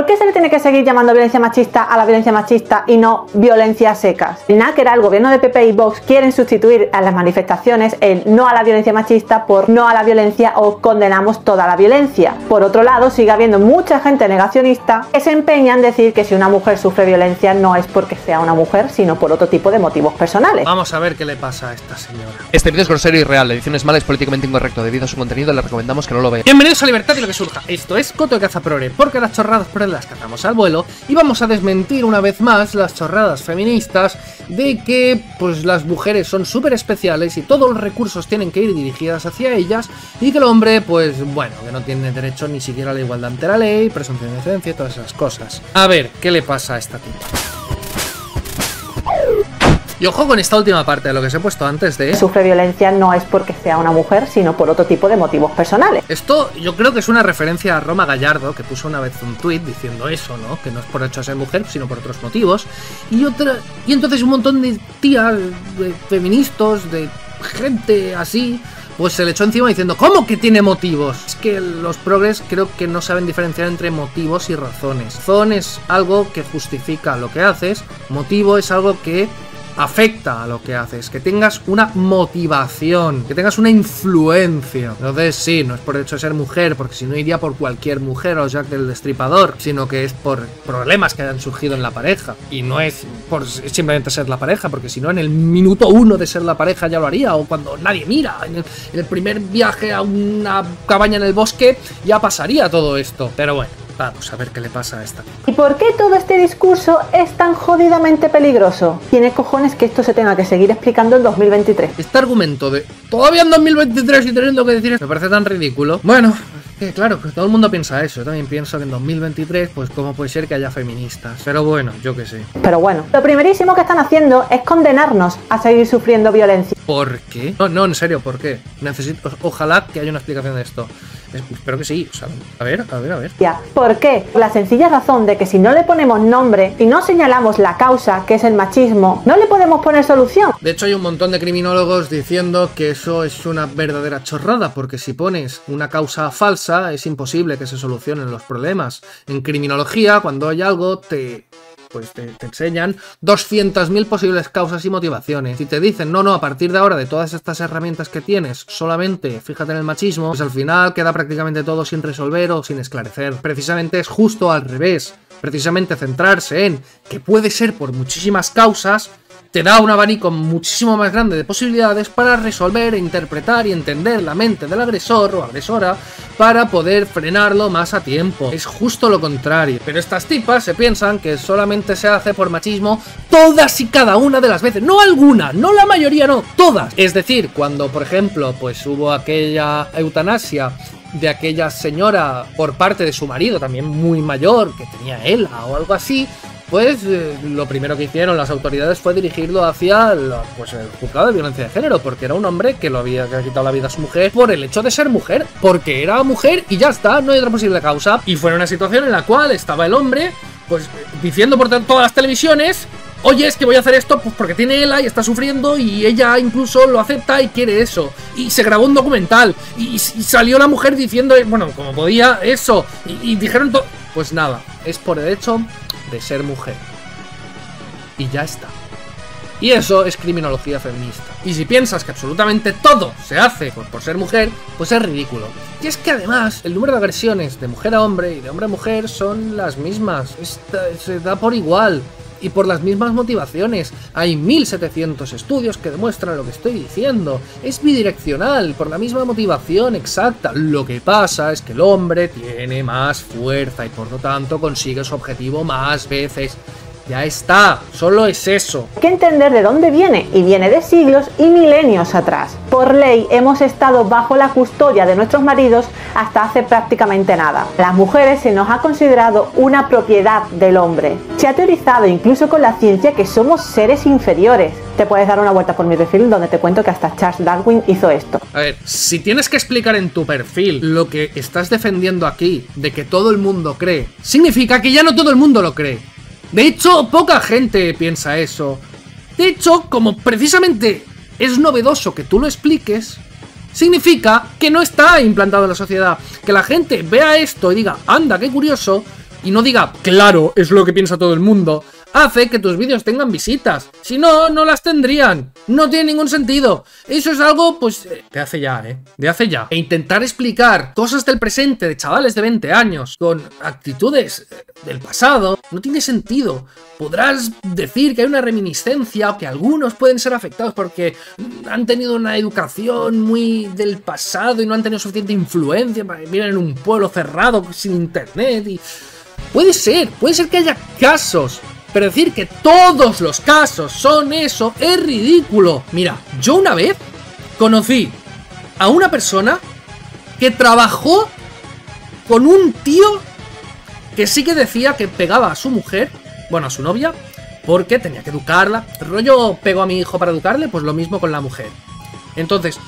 ¿Por qué se le tiene que seguir llamando violencia machista a la violencia machista y no violencia secas? El NACER, el gobierno de PP y Vox quieren sustituir a las manifestaciones el no a la violencia machista por no a la violencia o condenamos toda la violencia. Por otro lado, sigue habiendo mucha gente negacionista que se empeña en decir que si una mujer sufre violencia no es porque sea una mujer, sino por otro tipo de motivos personales. Vamos a ver qué le pasa a esta señora. Este vídeo es grosero y real, la edición es mala es políticamente incorrecto. Debido a su contenido, le recomendamos que no lo vea. Bienvenidos a Libertad y lo que surja. Esto es Coto de Cazaprore, porque las chorradas por las cazamos al vuelo y vamos a desmentir una vez más las chorradas feministas de que pues las mujeres son súper especiales y todos los recursos tienen que ir dirigidas hacia ellas y que el hombre pues bueno, que no tiene derecho ni siquiera a la igualdad ante la ley, presunción de inocencia todas esas cosas. A ver, ¿qué le pasa a esta tipa? Y ojo con esta última parte de lo que os he puesto antes de... Sufre violencia no es porque sea una mujer, sino por otro tipo de motivos personales. Esto yo creo que es una referencia a Roma Gallardo, que puso una vez un tuit diciendo eso, ¿no? Que no es por hecho de ser mujer, sino por otros motivos. Y otra... Y entonces un montón de tías, de feministas, de gente así, pues se le echó encima diciendo, ¿cómo que tiene motivos? Es que los progres creo que no saben diferenciar entre motivos y razones. Razón es algo que justifica lo que haces, motivo es algo que afecta a lo que haces, que tengas una motivación, que tengas una influencia. Entonces sí, no es por el hecho de ser mujer, porque si no iría por cualquier mujer o Jack del Destripador, sino que es por problemas que hayan surgido en la pareja. Y no es por simplemente ser la pareja, porque si no en el minuto uno de ser la pareja ya lo haría, o cuando nadie mira, en el, en el primer viaje a una cabaña en el bosque ya pasaría todo esto. Pero bueno. Vamos a ver qué le pasa a esta ¿Y por qué todo este discurso es tan jodidamente peligroso? Tiene cojones que esto se tenga que seguir explicando en 2023. Este argumento de todavía en 2023 y teniendo que decir esto me parece tan ridículo. Bueno, que claro, que todo el mundo piensa eso. Yo también pienso que en 2023, pues cómo puede ser que haya feministas. Pero bueno, yo qué sé. Pero bueno, lo primerísimo que están haciendo es condenarnos a seguir sufriendo violencia. ¿Por qué? No, no, en serio, ¿por qué? Necesito, ojalá que haya una explicación de esto. Espero que sí. O sea, a ver, a ver, a ver. ¿Por qué? La sencilla razón de que si no le ponemos nombre y no señalamos la causa, que es el machismo, no le podemos poner solución. De hecho, hay un montón de criminólogos diciendo que eso es una verdadera chorrada, porque si pones una causa falsa, es imposible que se solucionen los problemas. En criminología, cuando hay algo, te pues te, enseñan 200.000 posibles causas y motivaciones. Y te dicen, no, no, a partir de ahora, de todas estas herramientas que tienes, solamente fíjate en el machismo, pues al final queda prácticamente todo sin resolver o sin esclarecer. Precisamente es justo al revés. Precisamente centrarse en que puede ser por muchísimas causas te da un abanico muchísimo más grande de posibilidades para resolver, interpretar y entender la mente del agresor o agresora para poder frenarlo más a tiempo. Es justo lo contrario. Pero estas tipas se piensan que solamente se hace por machismo todas y cada una de las veces. No alguna, no la mayoría, no, todas. Es decir, cuando por ejemplo pues hubo aquella eutanasia de aquella señora por parte de su marido, también muy mayor, que tenía ELA o algo así, pues lo primero que hicieron las autoridades fue dirigirlo hacia la, pues, el juzgado de violencia de género, porque era un hombre que lo había, quitado la vida a su mujer por el hecho de ser mujer, porque era mujer y ya está, no hay otra posible causa. Y fue una situación en la cual estaba el hombre, pues diciendo por todas las televisiones Oye, es que voy a hacer esto pues porque tiene ELA y está sufriendo y ella incluso lo acepta y quiere eso. Y se grabó un documental y, salió la mujer diciendo, bueno, como podía, eso. Y, dijeron. Pues nada, es por el hecho de ser mujer. Y ya está. Y eso es criminología feminista. Y si piensas que absolutamente todo se hace por, por, ser mujer, pues es ridículo. Y es que además el número de agresiones de mujer a hombre y de hombre a mujer son las mismas. Se da por igual. Y por las mismas motivaciones. Hay 1700 estudios que demuestran lo que estoy diciendo. Es bidireccional, por la misma motivación exacta. Lo que pasa es que el hombre tiene más fuerza y por lo tanto consigue su objetivo más veces. Ya está, solo es eso. Hay que entender de dónde viene, y viene de siglos y milenios atrás. Por ley hemos estado bajo la custodia de nuestros maridos hasta hace prácticamente nada. Las mujeres se nos ha considerado una propiedad del hombre. Se ha teorizado incluso con la ciencia que somos seres inferiores. Te puedes dar una vuelta por mi perfil donde te cuento que hasta Charles Darwin hizo esto. A ver, si tienes que explicar en tu perfil lo que estás defendiendo aquí, de que todo el mundo cree, significa que ya no todo el mundo lo cree. De hecho, poca gente piensa eso. De hecho, como precisamente es novedoso que tú lo expliques, significa que no está implantado en la sociedad. Que la gente vea esto y diga, anda, qué curioso, y no diga, claro, es lo que piensa todo el mundo, hace que tus vídeos tengan visitas. Si no, no las tendrían. No tiene ningún sentido. Eso es algo, pues, eh, de hace ya, ¿eh? De hace ya. E intentar explicar cosas del presente de chavales de 20 años con actitudes eh, del pasado no tiene sentido. Podrás decir que hay una reminiscencia o que algunos pueden ser afectados porque han tenido una educación muy del pasado y no han tenido suficiente influencia para vivir en un pueblo cerrado sin internet y... Puede ser, puede ser que haya casos, pero decir que todos los casos son eso es ridículo. Mira, yo una vez conocí a una persona que trabajó con un tío que sí que decía que pegaba a su mujer, bueno, a su novia, porque tenía que educarla. Rollo pego a mi hijo para educarle, pues lo mismo con la mujer. Entonces,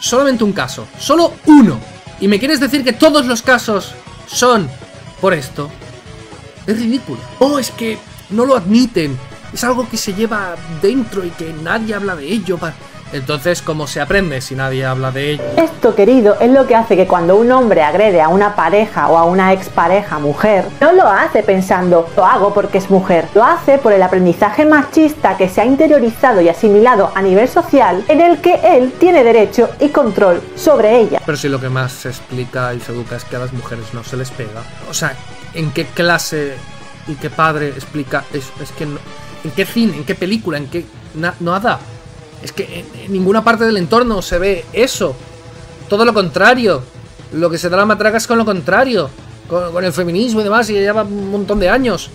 solamente un caso, solo uno. ¿Y me quieres decir que todos los casos son por esto? Es ridículo. Oh, es que no lo admiten. Es algo que se lleva dentro y que nadie habla de ello. Entonces, ¿cómo se aprende si nadie habla de ello? Esto, querido, es lo que hace que cuando un hombre agrede a una pareja o a una expareja mujer, no lo hace pensando, lo hago porque es mujer. Lo hace por el aprendizaje machista que se ha interiorizado y asimilado a nivel social, en el que él tiene derecho y control sobre ella. Pero si lo que más se explica y se educa es que a las mujeres no se les pega. O sea, ¿en qué clase y qué padre explica eso. Es que no, ¿En qué cine? ¿En qué película? ¿En qué nada? Es que en, ninguna parte del entorno se ve eso. Todo lo contrario. Lo que se da la matraca es con lo contrario. Con, el feminismo y demás, y lleva un montón de años.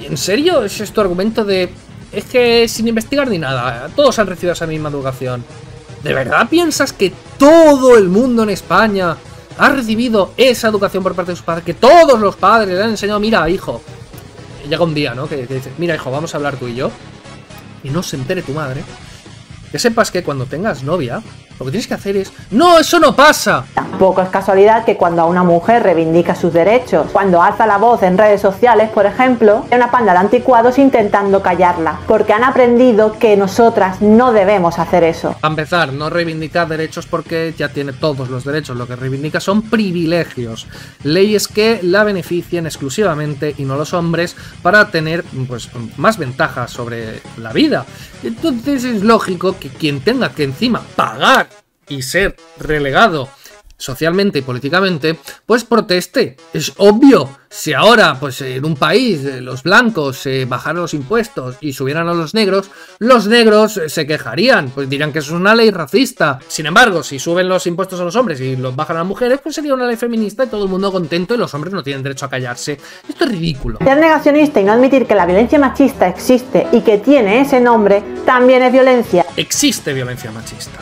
¿Y en serio? ¿Es tu argumento de... Es que sin investigar ni nada, todos han recibido esa misma educación. ¿De verdad piensas que todo el mundo en España ha recibido esa educación por parte de sus padres, que todos los padres le han enseñado, mira, hijo, llega un día, ¿no? Que, que dice, mira, hijo, vamos a hablar tú y yo, y no se entere tu madre, que sepas que cuando tengas novia, lo que tienes que hacer es, no, eso no pasa. Tampoco es casualidad que cuando a una mujer reivindica sus derechos, cuando alza la voz en redes sociales, por ejemplo, hay una panda de anticuados intentando callarla, porque han aprendido que nosotras no debemos hacer eso. A empezar, no reivindicar derechos porque ya tiene todos los derechos, lo que reivindica son privilegios, leyes que la beneficien exclusivamente y no los hombres para tener pues más ventajas sobre la vida. Entonces es lógico que quien tenga que encima pagar y ser relegado socialmente y políticamente, pues proteste. Es obvio. Si ahora, pues en un país, eh, los blancos se bajaran los impuestos y subieran a los negros, los negros se quejarían, pues dirían que es una ley racista. Sin embargo, si suben los impuestos a los hombres y los bajan a las mujeres, pues sería una ley feminista y todo el mundo contento y los hombres no tienen derecho a callarse. Esto es ridículo. Ser negacionista y no admitir que la violencia machista existe y que tiene ese nombre, también es violencia. Existe violencia machista.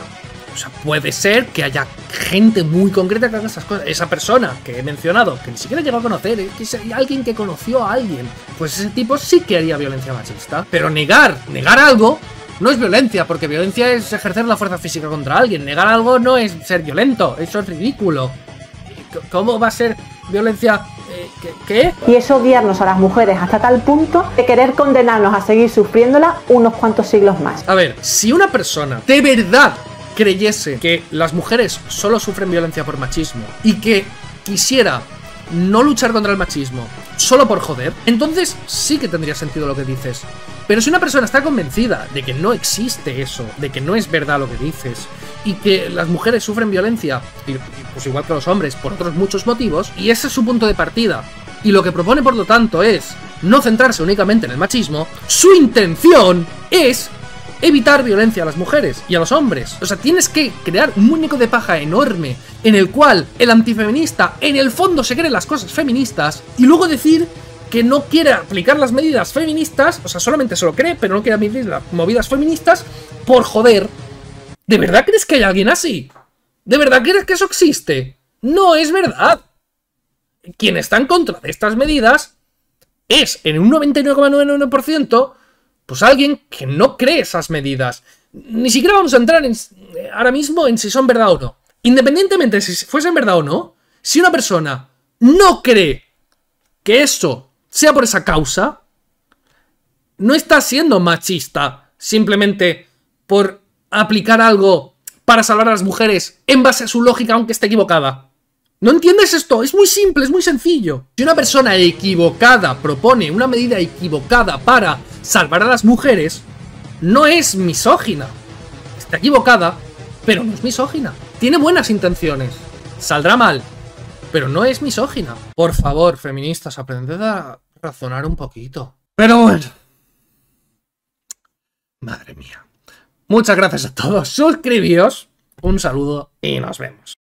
O sea, puede ser que haya gente muy concreta que haga esas cosas. Esa persona que he mencionado, que ni siquiera llegó a conocer, ¿eh? que es alguien que conoció a alguien, pues ese tipo sí que haría violencia machista. Pero negar, negar algo, no es violencia, porque violencia es ejercer la fuerza física contra alguien. Negar algo no es ser violento, eso es ridículo. ¿Cómo va a ser violencia eh, ¿Qué? Y es odiarnos a las mujeres hasta tal punto de querer condenarnos a seguir sufriéndola unos cuantos siglos más. A ver, si una persona de verdad creyese que las mujeres solo sufren violencia por machismo y que quisiera no luchar contra el machismo solo por joder, entonces sí que tendría sentido lo que dices. Pero si una persona está convencida de que no existe eso, de que no es verdad lo que dices, y que las mujeres sufren violencia, pues igual que los hombres, por otros muchos motivos, y ese es su punto de partida, y lo que propone por lo tanto es no centrarse únicamente en el machismo, su intención es evitar violencia a las mujeres y a los hombres. O sea, tienes que crear un muñeco de paja enorme en el cual el antifeminista en el fondo se cree las cosas feministas y luego decir que no quiere aplicar las medidas feministas, o sea, solamente se lo cree, pero no quiere aplicar las movidas feministas por joder. ¿De verdad crees que hay alguien así? ¿De verdad crees que eso existe? No es verdad. Quien está en contra de estas medidas es en un 99,99% pues alguien que no cree esas medidas. Ni siquiera vamos a entrar en, ahora mismo en si son verdad o no. Independientemente de si fuesen verdad o no, si una persona no cree que eso sea por esa causa, no está siendo machista simplemente por aplicar algo para salvar a las mujeres en base a su lógica aunque esté equivocada. ¿No entiendes esto? Es muy simple, es muy sencillo. Si una persona equivocada propone una medida equivocada para salvar a las mujeres, no es misógina. Está equivocada, pero no es misógina. Tiene buenas intenciones. Saldrá mal, pero no es misógina. Por favor, feministas, aprended a razonar un poquito. Pero bueno. Madre mía. Muchas gracias a todos. Suscribíos. Un saludo y nos vemos.